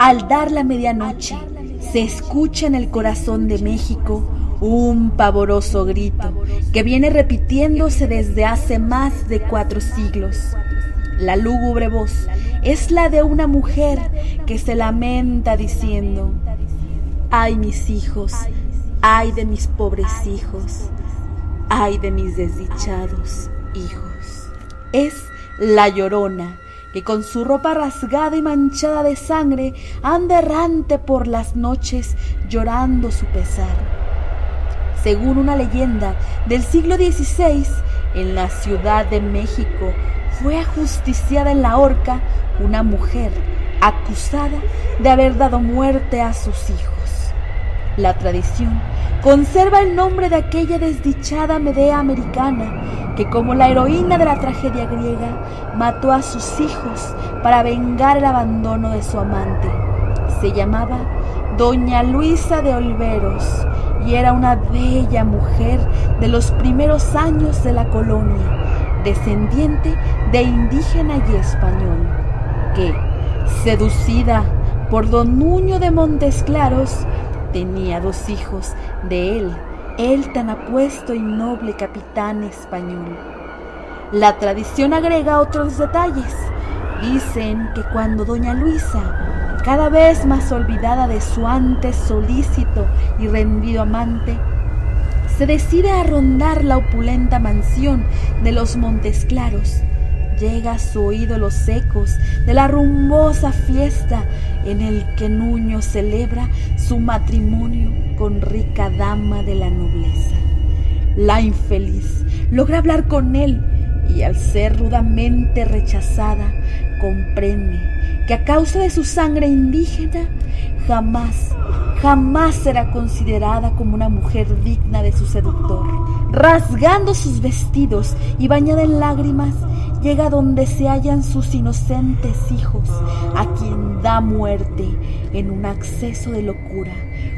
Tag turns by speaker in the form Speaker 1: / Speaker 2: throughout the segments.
Speaker 1: Al dar la medianoche, se escucha en el corazón de México un pavoroso grito que viene repitiéndose desde hace más de cuatro siglos. La lúgubre voz es la de una mujer que se lamenta diciendo, ay mis hijos, ay de mis pobres hijos, ay de mis desdichados hijos. Es la llorona que con su ropa rasgada y manchada de sangre anda errante por las noches llorando su pesar. Según una leyenda del siglo XVI, en la Ciudad de México fue ajusticiada en la horca una mujer acusada de haber dado muerte a sus hijos. La tradición conserva el nombre de aquella desdichada Medea americana que como la heroína de la tragedia griega mató a sus hijos para vengar el abandono de su amante. Se llamaba Doña Luisa de Olveros y era una bella mujer de los primeros años de la colonia, descendiente de indígena y español, que, seducida por don Nuño de Montes Claros, tenía dos hijos de él, el tan apuesto y noble capitán español. La tradición agrega otros detalles. Dicen que cuando doña Luisa, cada vez más olvidada de su antes solícito y rendido amante, se decide a rondar la opulenta mansión de los Montes Claros, llega a su oído los ecos de la rumbosa fiesta en el que Nuño celebra su matrimonio con rica dama de la nobleza. La infeliz logra hablar con él y al ser rudamente rechazada comprende que a causa de su sangre indígena jamás, jamás será considerada como una mujer digna de su seductor. Rasgando sus vestidos y bañada en lágrimas, llega donde se hallan sus inocentes hijos, a quien da muerte en un acceso de locura,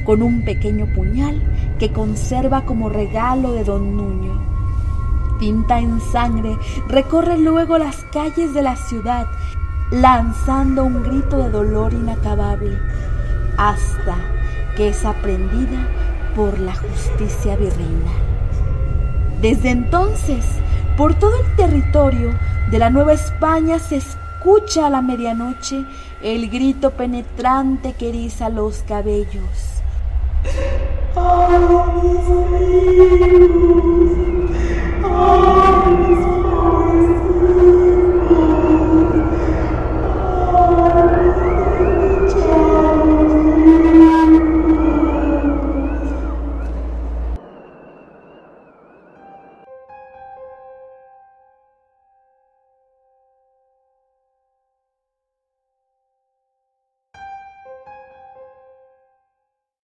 Speaker 1: con un pequeño puñal que conserva como regalo de don Nuño. Tinta en sangre, recorre luego las calles de la ciudad, lanzando un grito de dolor inacabable, hasta que es aprendida por la justicia virreinal. Desde entonces, por todo el territorio de la Nueva España se escucha a la medianoche el grito penetrante que eriza los cabellos. ¡Ay,